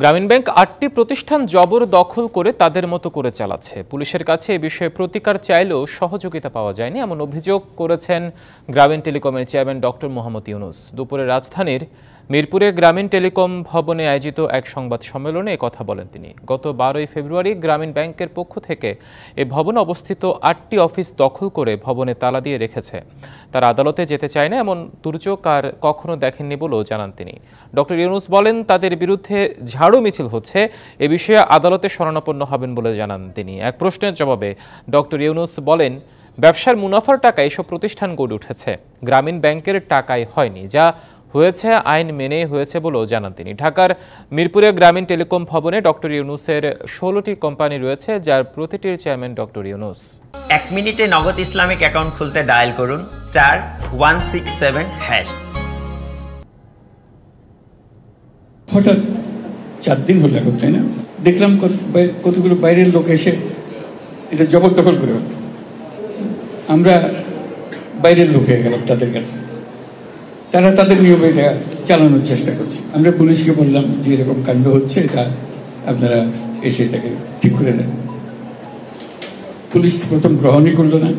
গ্রামীণ ব্যাংক আটটি প্রতিষ্ঠান জবর দখল করে তাদের মতো করে চালাচ্ছে। পুলিশের কাছে এ বিষয়ে প্রতিকার চাইলেও সহযোগিতা পাওয়া যায়নি, এমন অভিযোগ করেছেন গ্রামীণ টেলিকমের চেয়ারম্যান ডক্টর মোহাম্মদ ইউনুস। দুপুরে রাজধানীর মিরপুরে গ্রামীণ টেলিকম ভবনে আয়োজিত এক সংবাদ সম্মেলনে কথা বলেন তিনি। গত বারোই ফেব্রুয়ারি গ্রামীণ ব্যাংকের পক্ষ থেকে এ ভবনে অবস্থিত আটটি অফিস দখল করে ভবনে তালা দিয়ে রেখেছে। তারা আদালতে যেতে চায় না এমন দুর্যোগ আর কখনো দেখেননি বলেও জানান তিনি। ডক্টর ইউনুস বলেন, তাদের বিরুদ্ধে ঝাড়ু মিছিল হচ্ছে, এ বিষয়ে আদালতে শরণাপন্ন হবেন বলে জানান তিনি। এক প্রশ্নের জবাবে ডক্টর ইউনুস বলেন, ব্যবসার মুনাফার টাকা এসব প্রতিষ্ঠান গড়ে উঠেছে। গ্রামীণ ব্যাংকের টাকায় হয়নি, যা হয়েছে আইন মেনে হয়েছে বলেও জানান তিনি। ঢাকার মিরপুরে গ্রামীণ টেলিকম ভবনে ডক্টর ইউনুসের ষোলোটি কোম্পানি রয়েছে যার প্রতিটির চেয়ারম্যান ডক্টর ইউনুস। এক মিনিটে নগদ ইসলামিক অ্যাকাউন্ট খুলতে ডায়াল করুন চার ওয়ান সিক্স সেভেন হ্যাশ। হঠাৎ চার দিন হলো এখন তাই না? দেখলাম কত- কতগুলো বাইরের লোক এসে এটা জবরদখল করে আমরা বাইরের লোক হয়ে গেলাম তাদের কাছে। তারা তাদের নিয়মে চালানোর চেষ্টা করছে। আমরা পুলিশকে বললাম যে এরকম কাণ্ড হচ্ছে, এটা আপনারা এসে এটাকে ঠিক করে দেন। পুলিশ প্রথম গ্রহণই করল না।